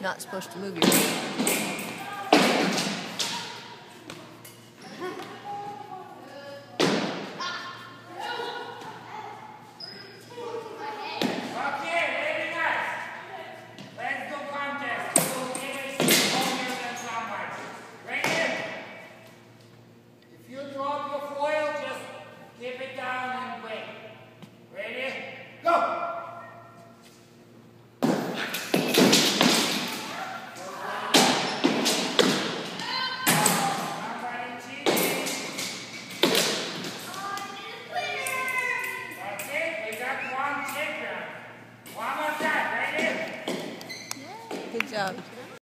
not supposed to move your feet. Good job.